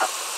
Uh,